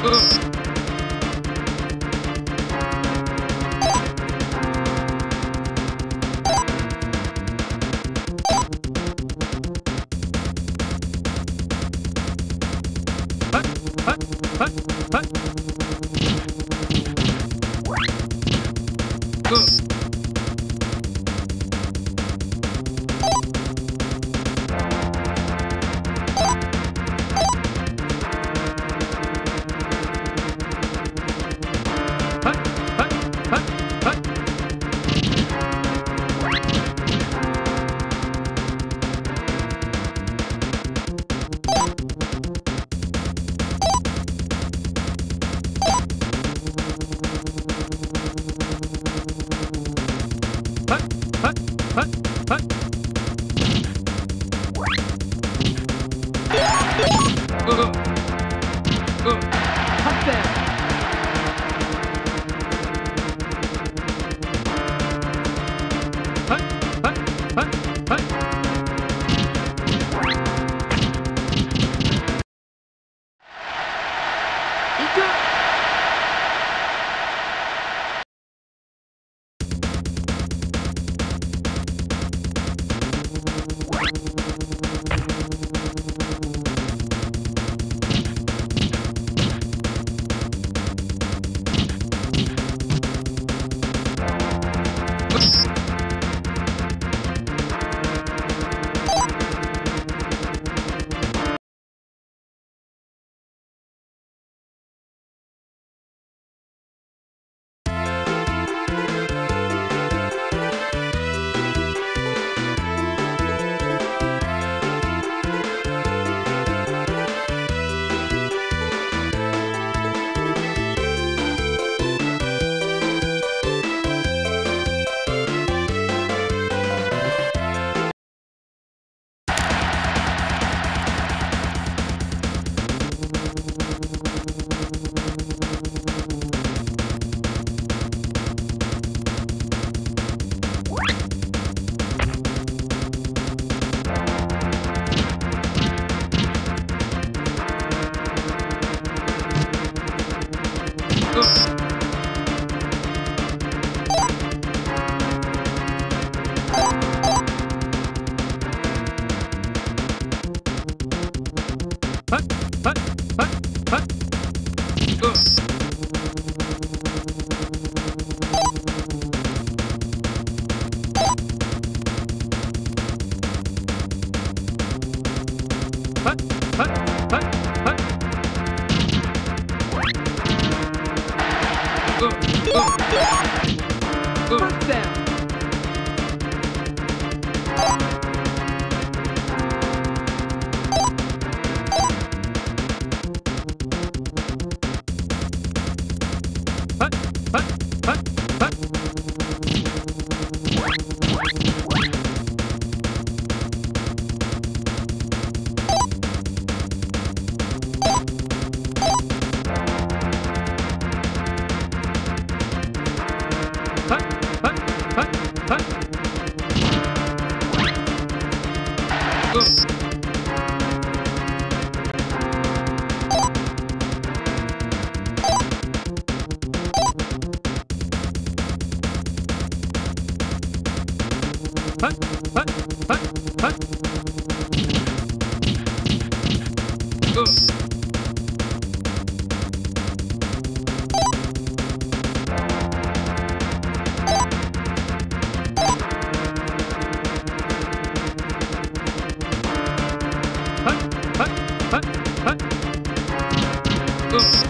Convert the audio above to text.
What? What? What? Go, go. Fuck them! Ugh.